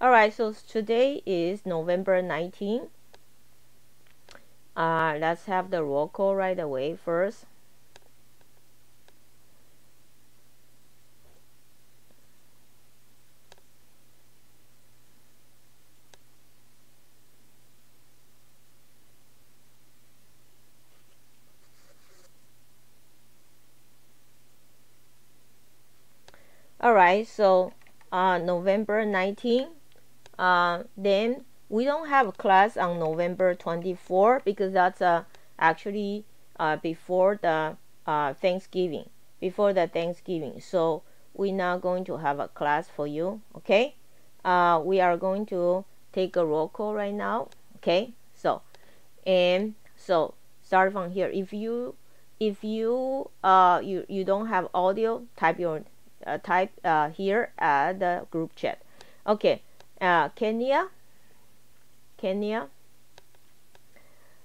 All right, so today is November 19. Uh, let's have the roll call right away first. All right, so uh, November 19, uh, then we don't have a class on November 24 because that's uh, actually uh, before the uh, Thanksgiving, before the Thanksgiving. So we're not going to have a class for you, okay? Uh, we are going to take a roll call right now, okay? So, and so start from here. If you if you uh you you don't have audio, type your uh, type uh, here at the group chat. Okay, uh, Kenya, Kenya,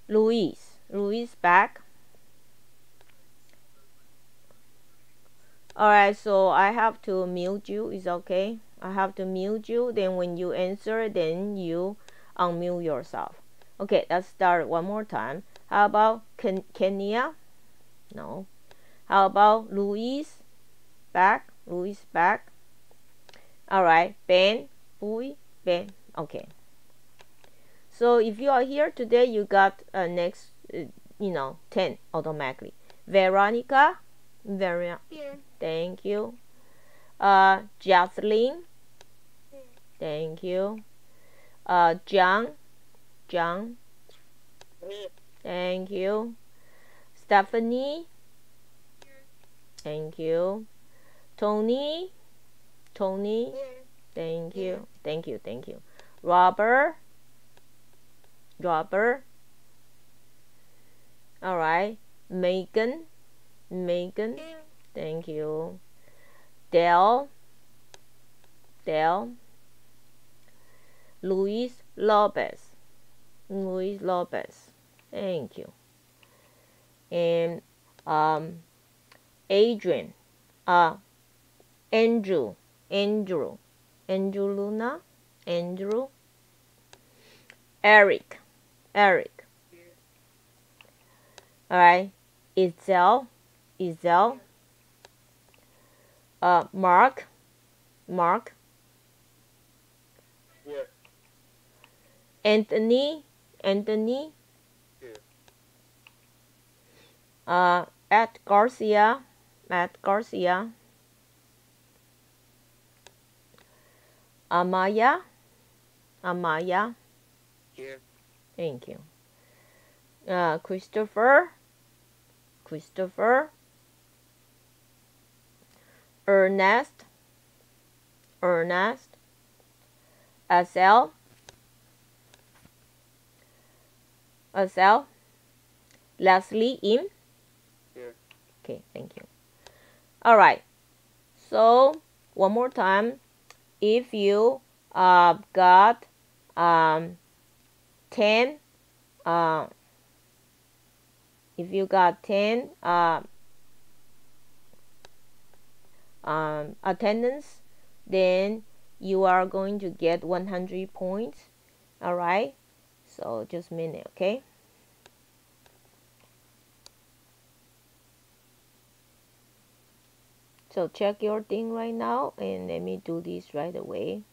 Luis, Luis back. Alright, so I have to mute you, is okay? I have to mute you, then when you answer, then you unmute yourself. Okay, let's start one more time. How about Ken Kenya? No. How about Luis? Back? Luis back. Alright, Ben, Boy, Ben. Okay. So if you are here today, you got uh, next, uh, you know, 10 automatically. Veronica. Here. Thank you. Uh, Jocelyn. Thank you. Uh, John. John. Thank you. Stephanie. Thank you. Tony. Tony. Thank you. Thank you. Thank you. Robert. Robert. All right. Megan. Megan. Thank you. Dell. Dell. Luis Lopez. Luis Lopez. Thank you. And um, Adrian. Uh, Andrew. Andrew. Andrew Luna. Andrew. Eric. Eric. All right. Isel. Isel. Uh, Mark. Mark. Here. Anthony. Anthony. Here. Uh, Ed Garcia. Matt Garcia. Amaya. Amaya. Here. Thank you. Uh, Christopher. Christopher. Ernest. Ernest. Asel. Asel. Leslie Im. Here. Okay, thank you. All right. So one more time, if you uh, got um, ten, uh, if you got ten uh, um, attendance, then you are going to get 100 points. All right. So just a minute, okay? So check your thing right now and let me do this right away.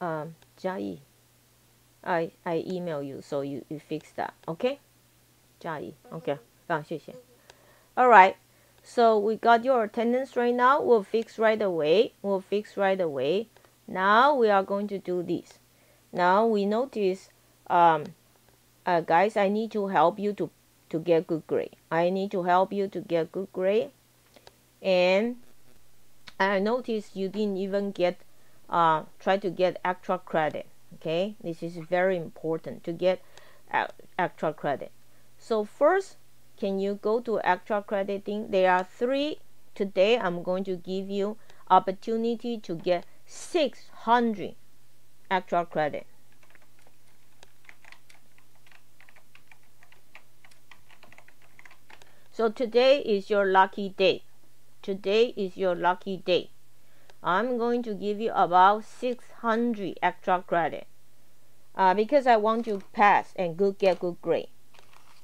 um, Jai, I I email you so you you fix that, okay? Jai, okay, 啊，谢谢。All right, so we got your attendance right now. We'll fix right away. We'll fix right away. now we are going to do this now we notice um, uh, guys I need to help you to to get good grade I need to help you to get good grade and I noticed you didn't even get uh, try to get extra credit okay? This is very important to get extra credit. So first can you go to extra crediting? There are three. Today I'm going to give you opportunity to get 600 extra credit. So today is your lucky day today is your lucky day I'm going to give you about 600 extra credit uh, because I want you to pass and good get good grade.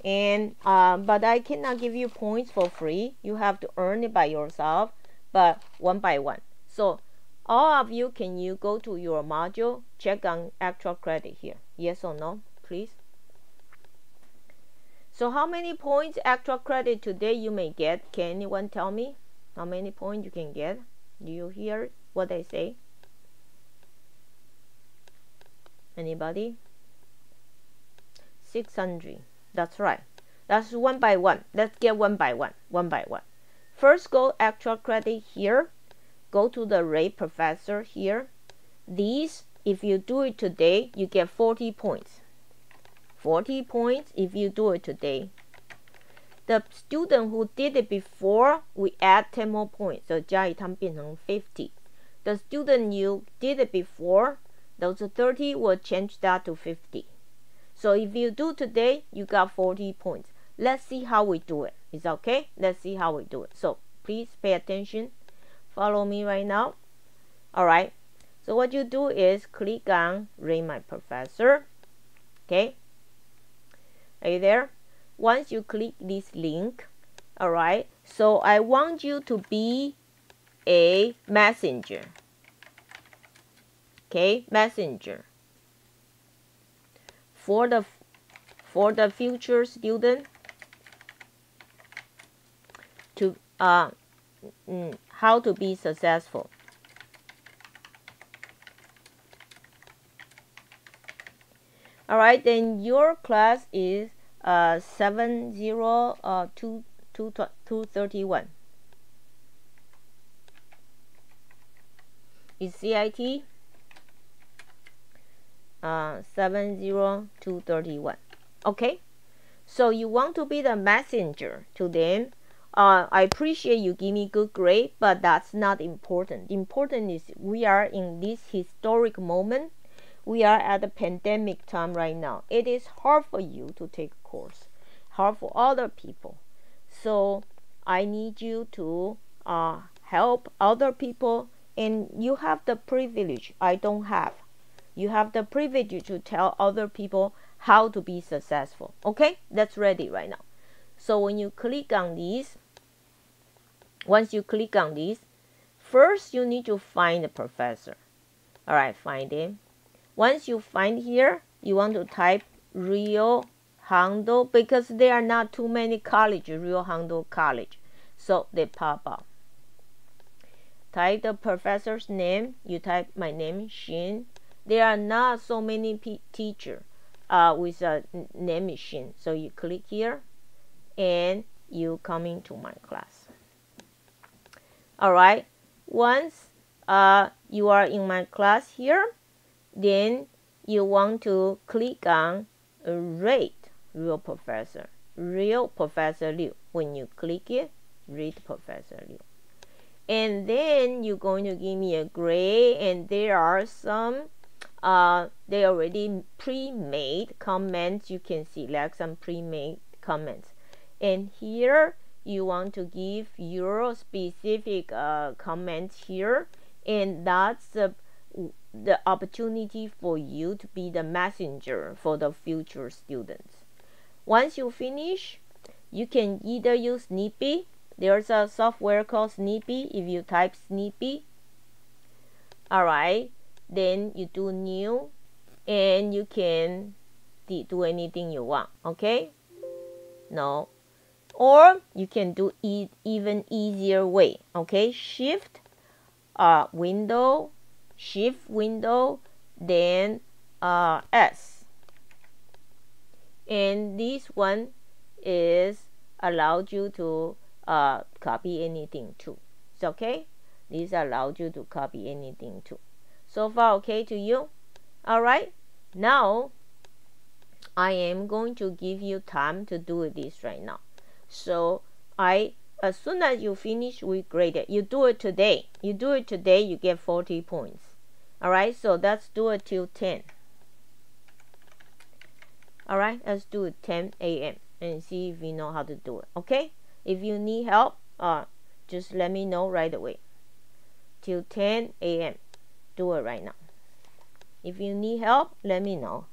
And uh, but I cannot give you points for free. You have to earn it by yourself but one by one. So all of you can you go to your module check on extra credit here? Yes or no please? So how many points extra credit today you may get? Can anyone tell me how many points you can get do you hear what I say? Anybody? 600. That's right. That's one by one. Let's get one by one. One by one. First, go actual credit here. Go to the rate professor here. These, if you do it today, you get 40 points. 40 points if you do it today the student who did it before, we add 10 more points, so 加一趟变成 50. The student you did it before, those 30 will change that to 50. So if you do today, you got 40 points. Let's see how we do it. Is okay? Let's see how we do it. So please pay attention. Follow me right now. All right. So what you do is click on Rate My Professor. Okay. Are you there? Once you click this link all right so I want you to be a messenger. Okay messenger. For the for the future student to uh mm, how to be successful. All right then your class is uh, seven zero uh, two two two thirty one. Is CIT uh, seven zero two thirty one. Okay, so you want to be the messenger to them. Uh, I appreciate you give me good grade, but that's not important. Important is we are in this historic moment we are at the pandemic time right now. It is hard for you to take a course, hard for other people. So I need you to uh, help other people, and you have the privilege I don't have. You have the privilege to tell other people how to be successful. Okay, that's ready right now. So when you click on this, once you click on this, first you need to find the professor. All right, find him once you find here, you want to type Rio Hondo because there are not too many college, Rio Hondo College. So they pop up. Type the professor's name. You type my name, Shin. There are not so many teacher uh, with a name Shin. So you click here and you come into my class. All right. Once uh, you are in my class here, then you want to click on rate real professor. Real professor liu. When you click it read professor liu. And then you're going to give me a grade and there are some uh, they already pre-made comments. You can select some pre-made comments. And here you want to give your specific uh, comments here. And that's the the opportunity for you to be the messenger for the future students. Once you finish, you can either use Snippy. There's a software called Snippy. If you type Snippy, alright, then you do new and you can do anything you want. Okay? No. Or you can do it even easier way. Okay? Shift uh, window shift window then uh, S. And this one is allowed you to uh, copy anything too it's okay? This allowed you to copy anything too so far okay to you? All right now I am going to give you time to do this right now. So I as soon as you finish we grade you do it today. You do it today you get 40 points all right so let's do it till 10 all right let's do it 10 a.m and see if we know how to do it okay? If you need help uh just let me know right away. Till 10 a.m do it right now. If you need help let me know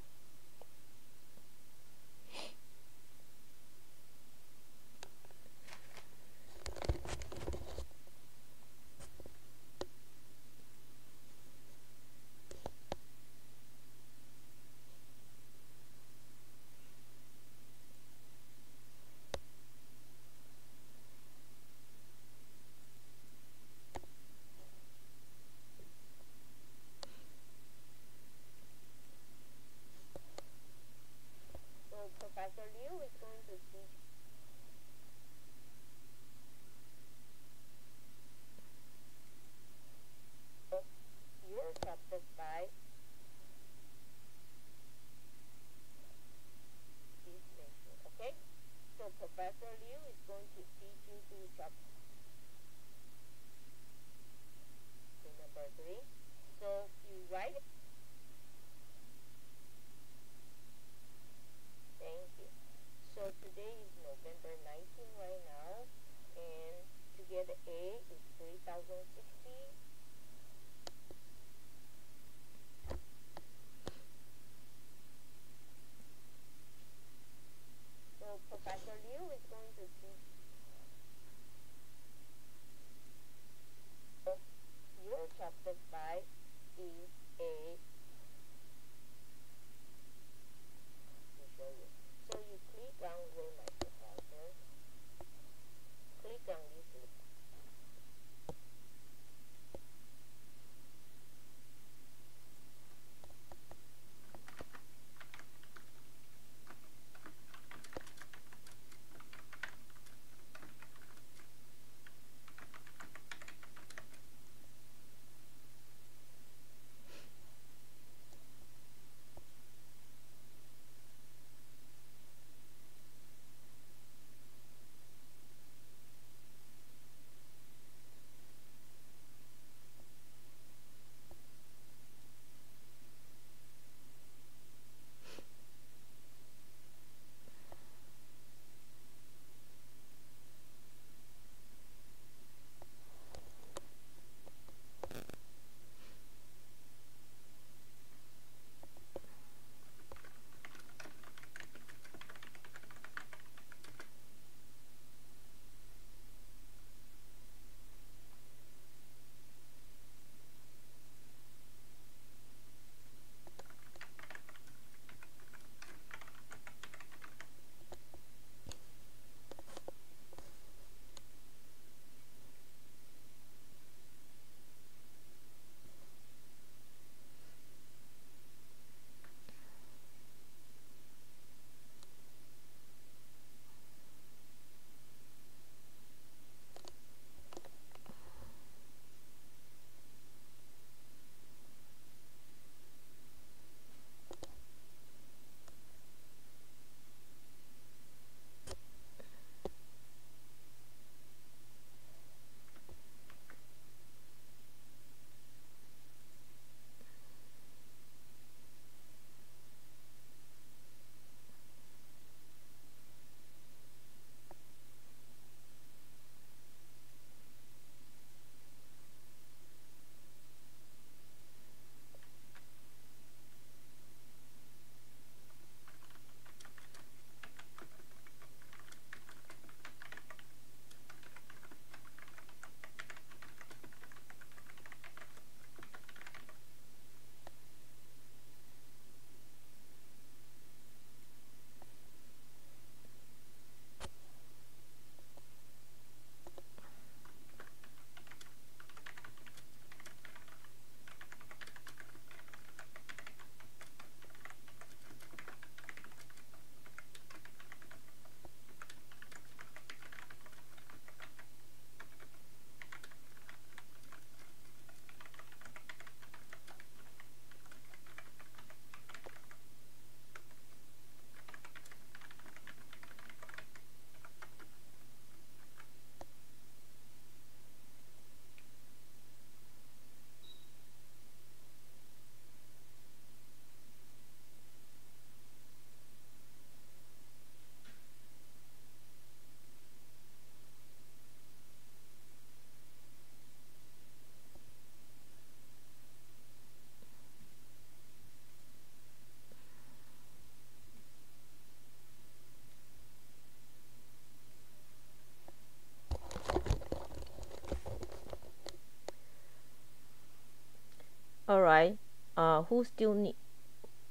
who still need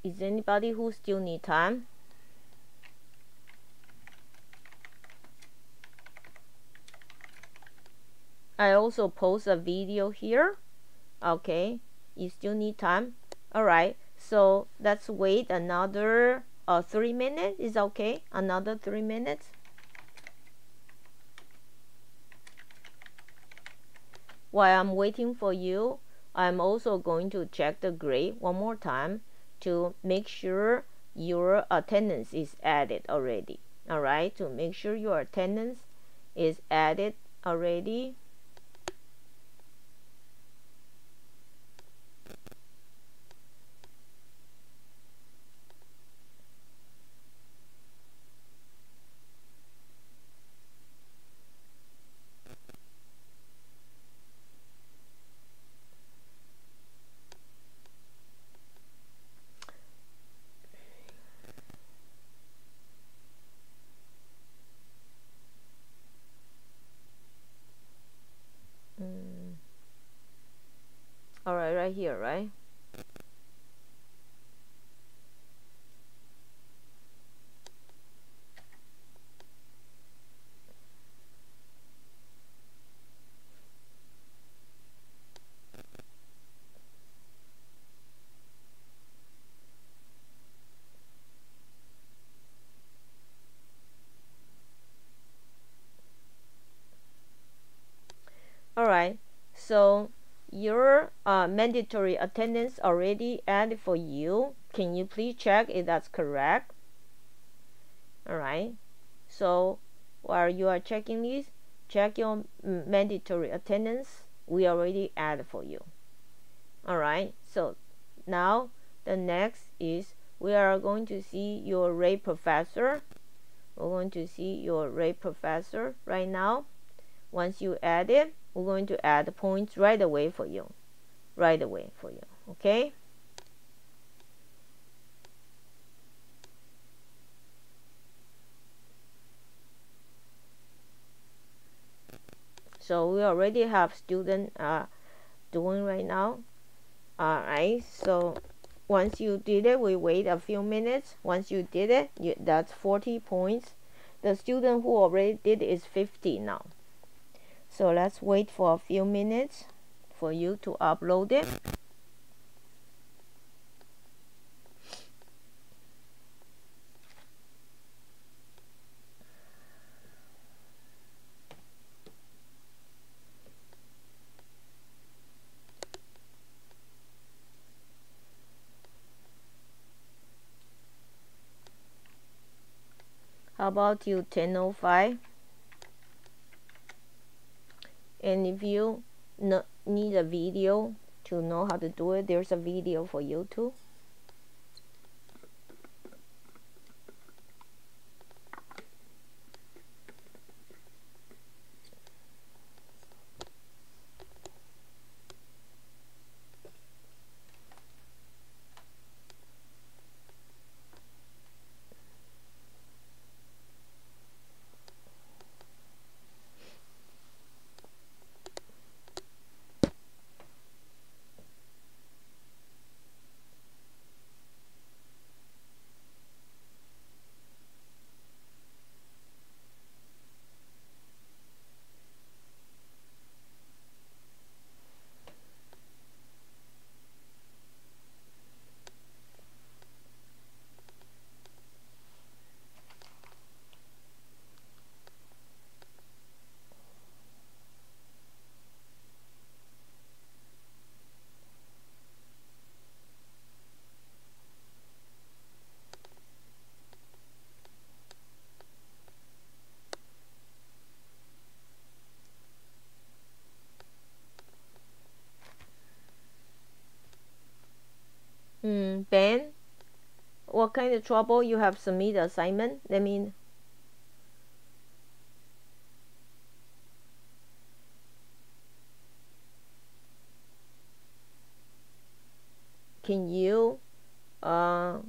is anybody who still need time? I also post a video here. Okay you still need time. All right so let's wait another uh, three minutes. Is okay? Another three minutes? While I'm waiting for you I'm also going to check the grade one more time to make sure your attendance is added already. Alright to make sure your attendance is added already Mm. All right, right here, right? all right so your uh, mandatory attendance already added for you. Can you please check if that's correct? All right so while you are checking this check your mandatory attendance we already added for you. All right so now the next is we are going to see your rate professor. We're going to see your rate professor right now. Once you add it we're going to add points right away for you. Right away for you okay? So we already have student uh, doing right now. Alright so once you did it we wait a few minutes. Once you did it you, that's 40 points. The student who already did is 50 now so let's wait for a few minutes for you to upload it How about you 1005? And if you need a video to know how to do it, there's a video for you too. Mm, Ben, what kind of trouble you have submit assignment? Let me Can you uh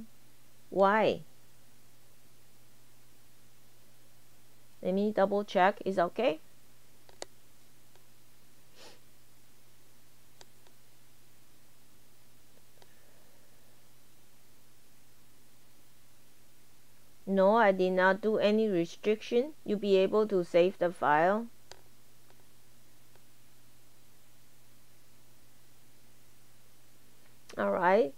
why? Let me double check. Is okay? No I did not do any restriction. You'll be able to save the file. All right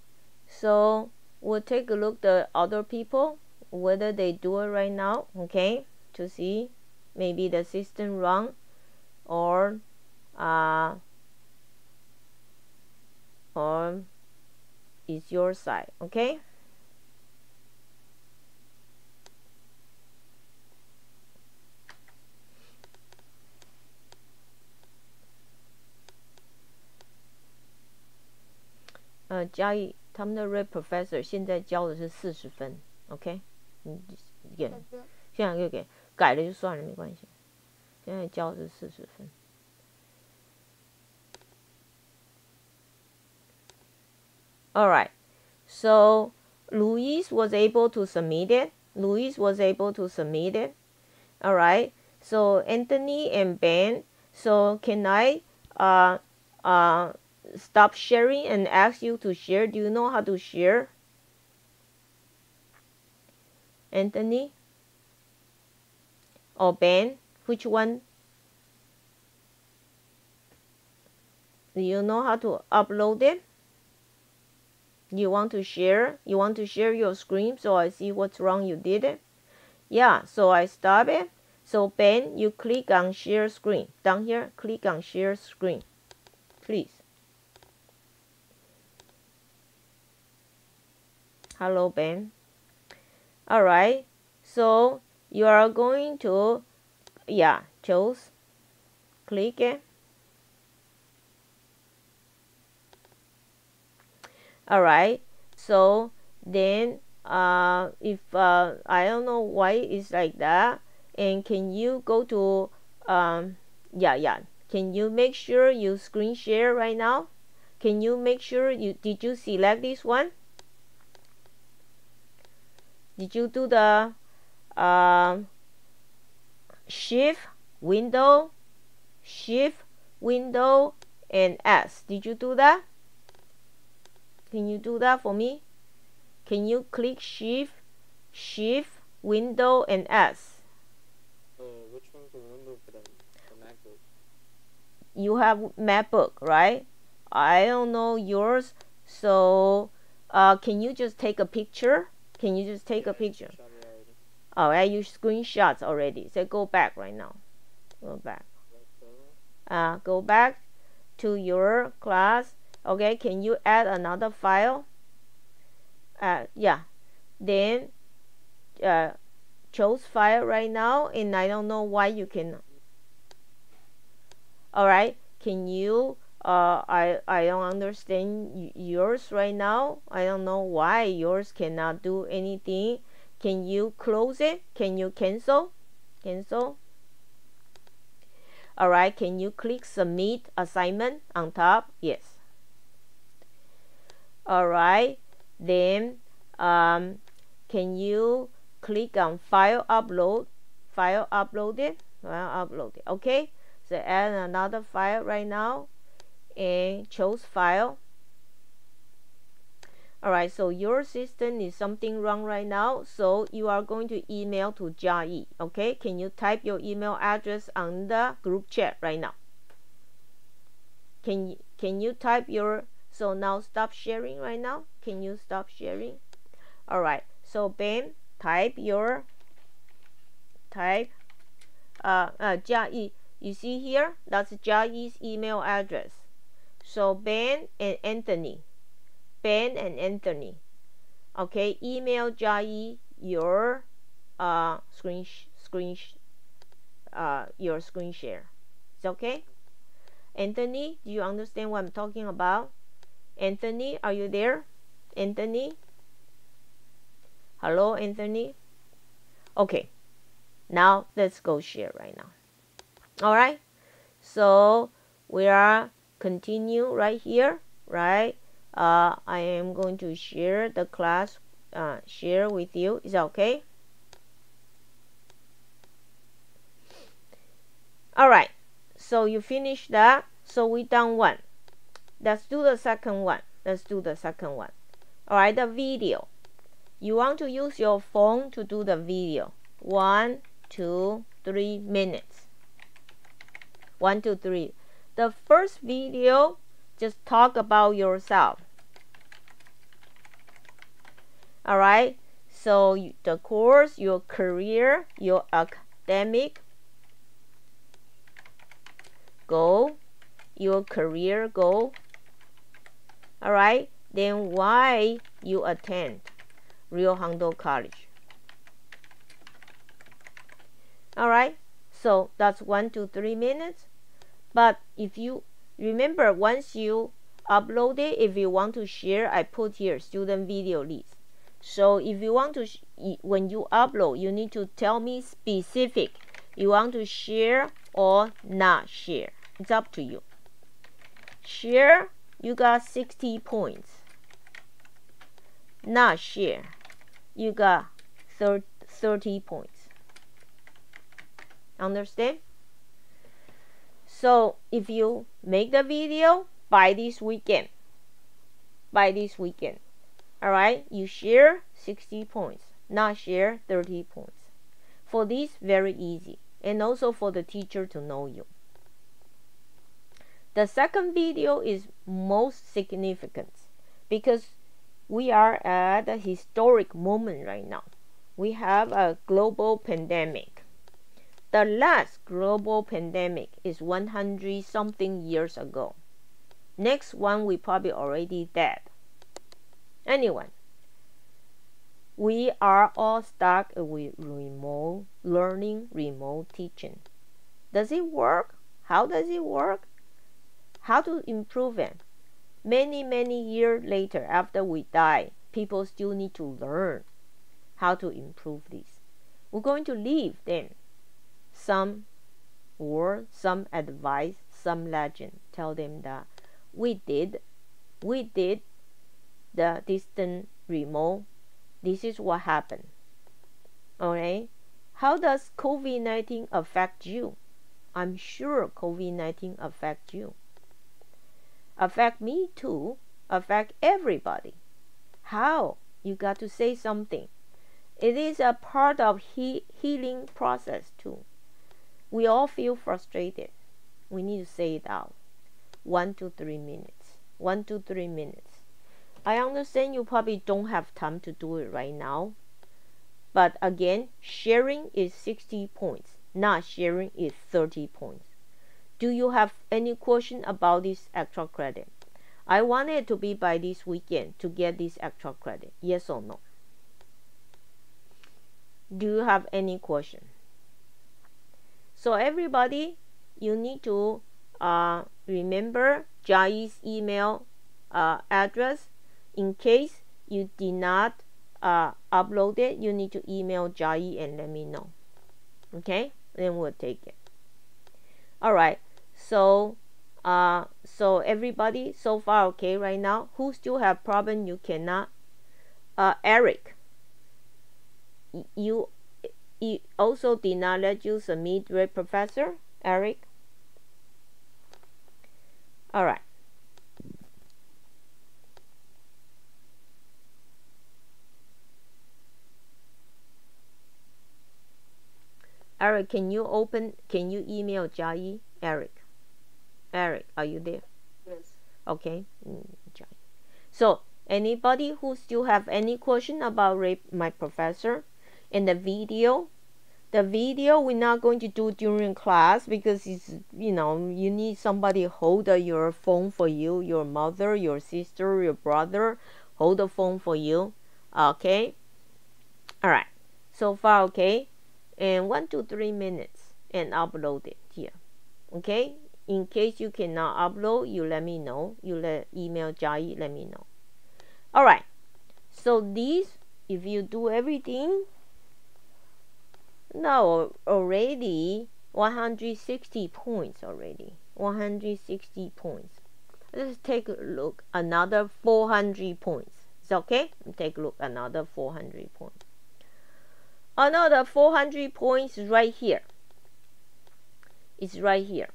so we'll take a look the other people whether they do it right now okay? To see maybe the system wrong or uh, or is your side okay 呃，嘉义他们的 Red Professor 现在教的是四十分，OK，嗯，给现在就给改了就算了，没关系。现在教的是四十分。All right, so Luis was able to submit it. Luis was able to submit it. All right, so Anthony and Ben. So can I uh uh stop sharing and ask you to share. Do you know how to share? Anthony? Or Ben? Which one? Do you know how to upload it? You want to share? You want to share your screen so I see what's wrong you did it? Yeah, so I stop it. So Ben, you click on share screen. Down here, click on share screen. Please. Hello Ben. Alright so you are going to yeah choose click it. Alright so then uh, if uh, I don't know why it's like that and can you go to um, yeah yeah. Can you make sure you screen share right now? Can you make sure you did you select this one did you do the uh, shift window shift window and S? Did you do that? Can you do that for me? Can you click shift shift window and S? Uh, which one's the window for the, the MacBook? You have MacBook right? I don't know yours so uh, can you just take a picture can you just take a picture? Oh, I use screenshots already. So go back right now. Go back. Uh, go back to your class. Okay, can you add another file? Uh, yeah. Then uh, choose file right now and I don't know why you can. Alright, can you uh, I, I don't understand yours right now. I don't know why yours cannot do anything. Can you close it? Can you cancel? Cancel. Alright, can you click submit assignment on top? Yes. Alright, then um, can you click on file upload? File uploaded? File uploaded. Okay, so add another file right now and choose file. Alright so your system is something wrong right now so you are going to email to Jai okay? Can you type your email address on the group chat right now? Can you can you type your so now stop sharing right now? Can you stop sharing? Alright so Ben type your type uh, uh Jai you see here? That's Jai's email address so Ben and Anthony. Ben and Anthony. Okay, email Jai your uh screen screen uh your screen share. It's okay? Anthony, do you understand what I'm talking about? Anthony, are you there? Anthony? Hello, Anthony? Okay. Now let's go share right now. All right. So we are continue right here right? Uh, I am going to share the class uh, share with you. Is that okay? Alright so you finish that. So we done one. Let's do the second one. Let's do the second one. Alright the video. You want to use your phone to do the video. One two three minutes. One two three the first video just talk about yourself. All right so the course your career your academic goal your career goal. All right then why you attend Rio Hondo College? All right so that's one to three minutes but if you remember once you upload it if you want to share I put here student video list. So if you want to when you upload you need to tell me specific. You want to share or not share? It's up to you. Share you got 60 points. Not share you got 30 points. Understand so if you make the video by this weekend by this weekend all right you share 60 points not share 30 points for this very easy and also for the teacher to know you the second video is most significant because we are at a historic moment right now. We have a global pandemic. The last global pandemic is 100 something years ago. Next one we probably already dead. Anyway, we are all stuck with remote learning, remote teaching. Does it work? How does it work? how to improve it. Many, many years later, after we die, people still need to learn how to improve this. We're going to leave then some word, some advice, some legend. Tell them that we did, we did the distant remote. This is what happened. Alright? How does COVID 19 affect you? I'm sure COVID 19 affect you affect me too, affect everybody. How? You got to say something. It is a part of he- healing process too. We all feel frustrated. We need to say it out. One to three minutes. One to three minutes. I understand you probably don't have time to do it right now. But again, sharing is 60 points. Not sharing is 30 points. Do you have any question about this extra credit? I want it to be by this weekend to get this extra credit. Yes or no? Do you have any question? So everybody, you need to uh, remember Jai's email uh, address. In case you did not uh, upload it, you need to email Jai and let me know. Okay? Then we'll take it. All right so uh so everybody so far okay right now who still have problem you cannot uh eric you you also did not let you submit right professor eric all right Eric, can you open, can you email Jai, Eric? Eric, are you there? Yes. Okay. Mm, so anybody who still have any question about my professor in the video, the video we're not going to do during class because it's you know you need somebody hold your phone for you, your mother, your sister, your brother hold the phone for you. Okay. All right. So far okay, and one to three minutes and upload it here. Okay in case you cannot upload you let me know you let email Jai let me know all right so these if you do everything now already 160 points already. 160 points. Let's take a look. Another 400 points. It's okay? Take a look. Another 400 points. Another 400 points right here. It's right here.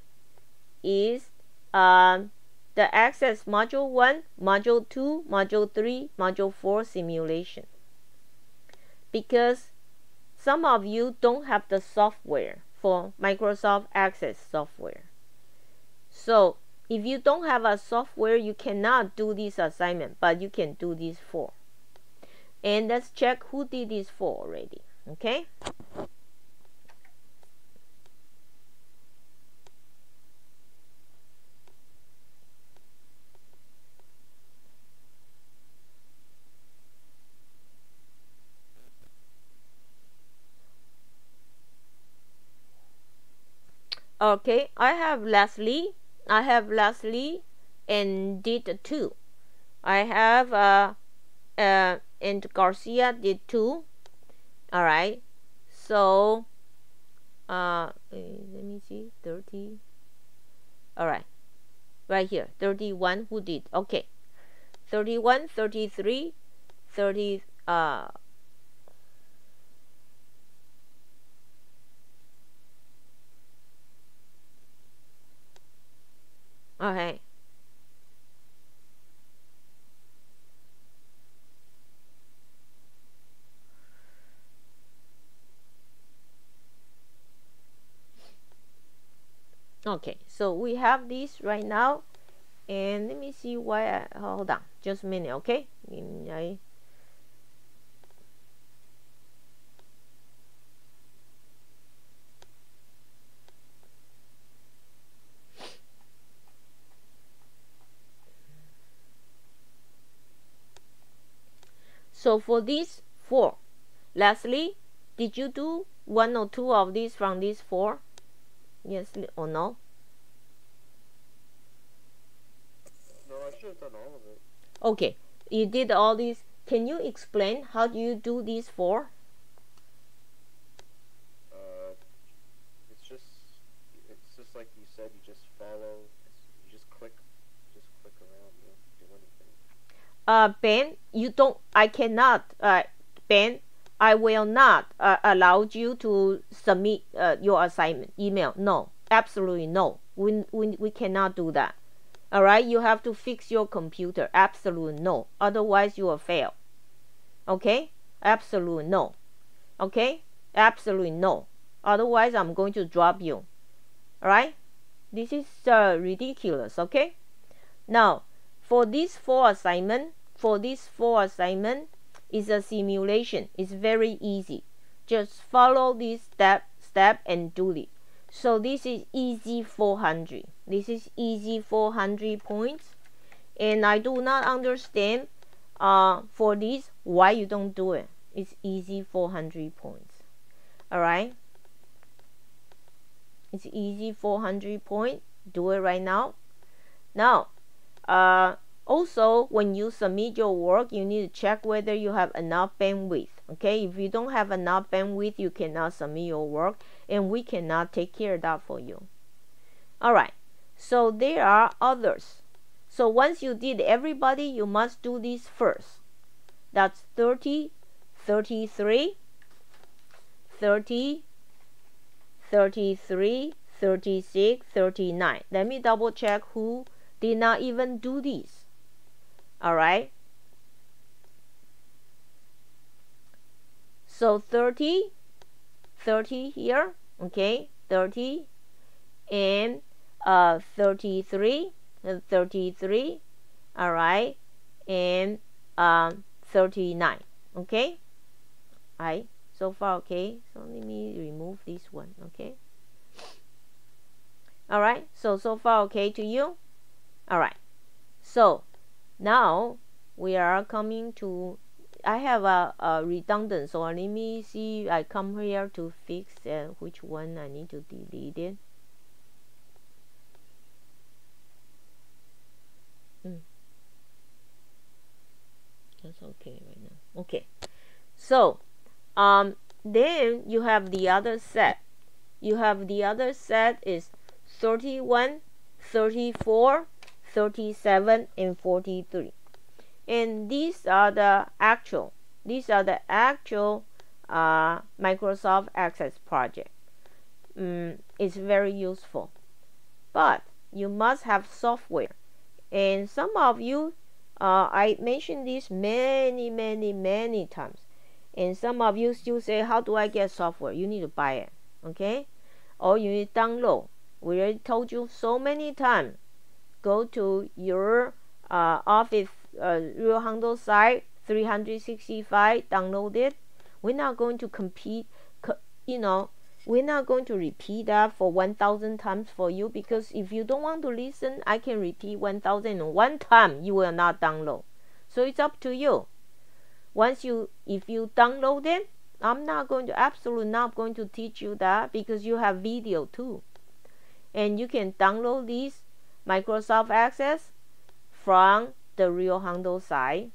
Is um, the access module 1, module 2, module 3, module 4 simulation. because some of you don't have the software for Microsoft Access software. So if you don't have a software, you cannot do this assignment, but you can do this four. And let's check who did this four already. Okay. Okay, I have Leslie. I have Leslie and did two. I have uh, uh, and Garcia did two. All right. So, uh, let me see, 30. All right. Right here, 31 who did. Okay. 31, 33, 30, uh, Okay. Okay, so we have this right now. And let me see why I, hold on, just a minute, okay? I, So for these four, Leslie, did you do one or two of these from these four? Yes or no? No, I should have done all of it. Okay, you did all these. Can you explain how do you do these four? Uh, it's just, it's just like you said. You just follow. You just click, just click around. You don't do anything. Uh, Ben, you don't. I cannot. Uh, Ben, I will not uh, allow you to submit uh, your assignment email. No, absolutely no. We, we, we cannot do that. All right, you have to fix your computer. Absolutely no. Otherwise, you will fail. Okay, absolutely no. Okay, absolutely no. Otherwise, I'm going to drop you. All right, this is uh, ridiculous. Okay, now for these four assignment, for this four assignment is a simulation. It's very easy. Just follow this step step and do it. So this is easy 400. This is easy 400 points. And I do not understand uh, for this why you don't do it. It's easy 400 points. Alright? It's easy 400 point. Do it right now. Now, uh, also, when you submit your work, you need to check whether you have enough bandwidth. Okay, if you don't have enough bandwidth, you cannot submit your work, and we cannot take care of that for you. All right, so there are others. So once you did everybody, you must do this first. That's 30, 33, 30, 33, 36, 39. Let me double check who did not even do this all right? So 30 30 here okay? 30 and uh 33 uh, 33 all right? And um 39 okay? All right so far okay? So let me remove this one okay? All right so so far okay to you? All right so now we are coming to I have a, a redundant so let me see I come here to fix uh, which one I need to delete it. Mm. that's okay right now. Okay. So um then you have the other set. You have the other set is 31 34 37 and 43 and these are the actual these are the actual uh, Microsoft Access project. Mm, it's very useful. But you must have software. And some of you uh, I mentioned this many many many times. And some of you still say how do i get software? You need to buy it okay? Or you need download. We already told you so many times go to your uh, office uh, Rio Hondo site 365 download it. We're not going to compete you know we're not going to repeat that for 1000 times for you because if you don't want to listen i can repeat 1001 time you will not download. So it's up to you. Once you if you download it i'm not going to absolutely not going to teach you that because you have video too. And you can download this microsoft access from the Rio Hondo side.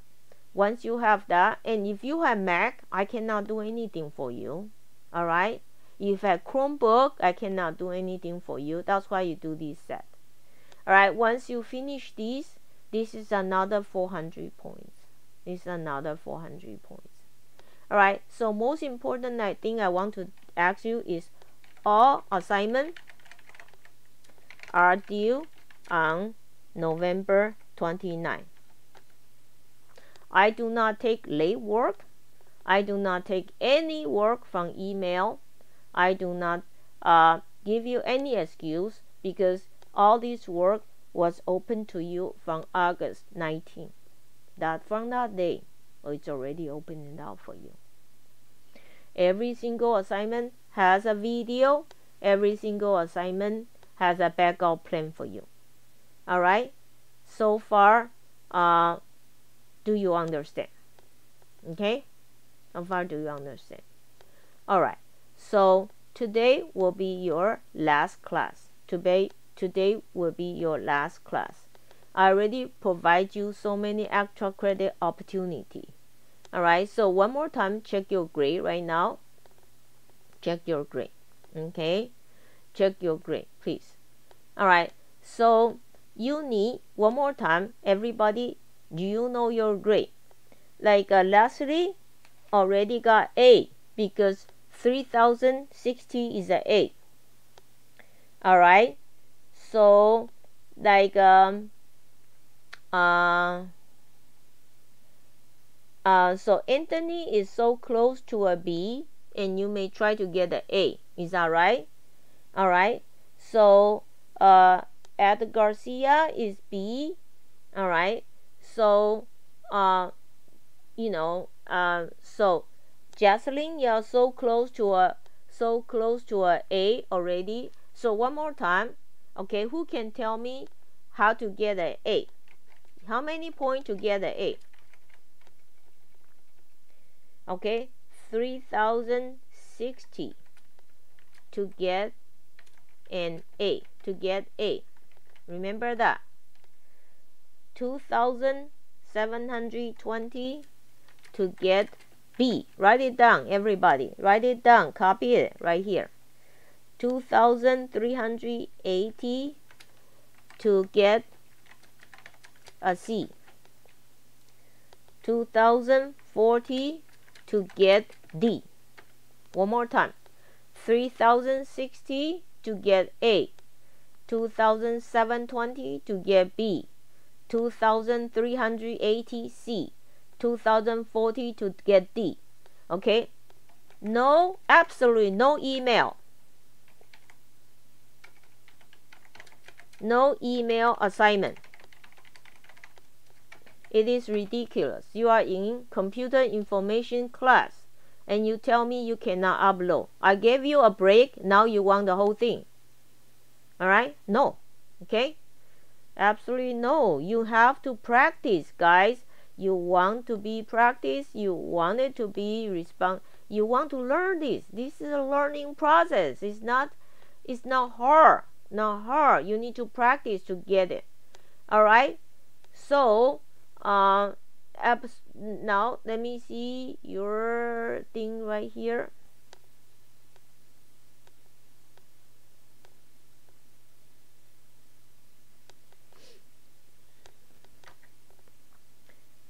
once you have that and if you have mac i cannot do anything for you all right if I Chromebook, I cannot do anything for you. That's why you do this set. Alright, once you finish this, this is another 400 points. This is another 400 points. Alright, so most important I think I want to ask you is all assignment are due on November 29. I do not take late work. I do not take any work from email I do not uh, give you any excuse because all this work was open to you from August 19. That from that day, it's already opening out for you. Every single assignment has a video. Every single assignment has a backup plan for you. All right. So far, uh, do you understand? Okay. How far do you understand? All right. So today will be your last class. Today, today will be your last class. I already provide you so many extra credit opportunity. Alright, so one more time, check your grade right now. Check your grade. Okay, check your grade, please. Alright, so you need one more time, everybody, do you know your grade? Like uh, Leslie already got A because 3060 is a 8 all right so like um uh uh, so Anthony is so close to a B and you may try to get the A. Is that right? All right. So uh, Ed Garcia is B. All right. So uh, you know, uh, so Jocelyn, you're so close to a so close to a A already. So one more time. Okay, who can tell me how to get an A? How many points to get an A? Okay, 3060 to get an A, to get A. Remember that. 2720 to get B. Write it down, everybody. Write it down. Copy it right here. 2,380 to get a C. 2,040 to get D. One more time. 3,060 to get A. 2,720 to get B. 2,380 C. 2040 to get D. Okay? No, absolutely no email. No email assignment. It is ridiculous. You are in computer information class and you tell me you cannot upload. I gave you a break, now you want the whole thing. Alright? No. Okay? Absolutely no. You have to practice, guys. You want to be practice you want it to be respond you want to learn this. This is a learning process. It's not it's not hard. Not hard. You need to practice to get it. All right? So uh now let me see your thing right here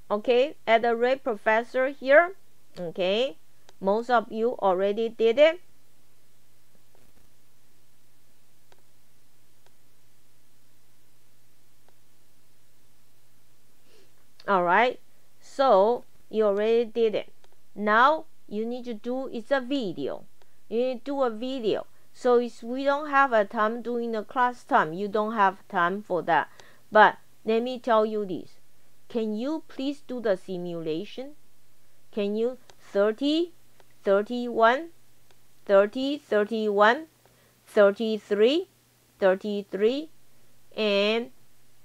okay at the rate professor here. Okay most of you already did it. All right so you already did it. Now you need to do is a video. You need to do a video. So if we don't have a time during the class time. You don't have time for that. But let me tell you this can you please do the simulation? Can you 30 31 30 31 33 33 and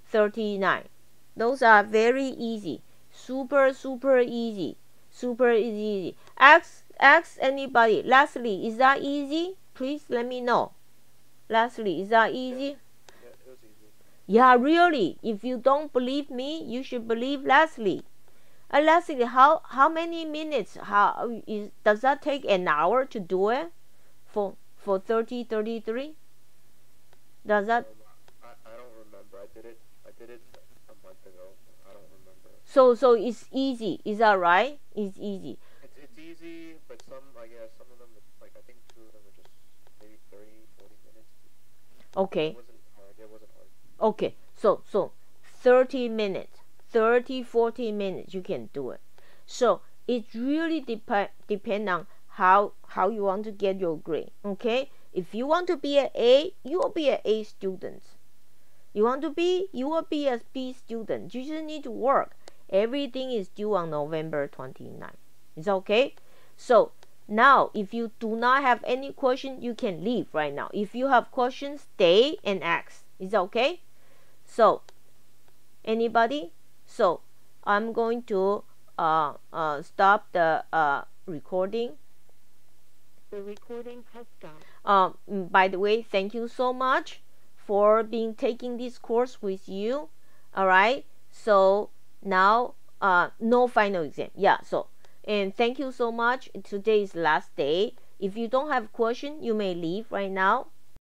39 those are very easy. Super super easy. Super easy. Ask ask anybody. Leslie, is that easy? Please let me know. Leslie, is that easy Yeah, it was easy. Yeah really if you don't believe me you should believe leslie uh, leslie how how many minutes how is does that take an hour to do it for for 30 33 does that Um, I, I don't remember. I did it. I did it a month ago. I don't remember. so so it's easy is that right it's easy It's it's easy, but some I guess some of them like I think two of them are just maybe 30, 40 minutes. okay It wasn't hard. It wasn't hard. Okay so so 30 minutes 30 40 minutes you can do it. So it really depend depend on how how you want to get your grade okay? If you want to be an a you will be an a student. You want to be you will be a b student. You just need to work. Everything is due on november 29 it's okay? So now if you do not have any question you can leave right now. If you have questions stay and ask. Is okay so anybody? So i'm going to uh, uh, stop the uh, recording. The recording has stopped. um, by the way thank you so much for being taking this course with you. All right? So now uh, no final exam. Yeah so and thank you so much. Today is last day. If you don't have question you may leave right now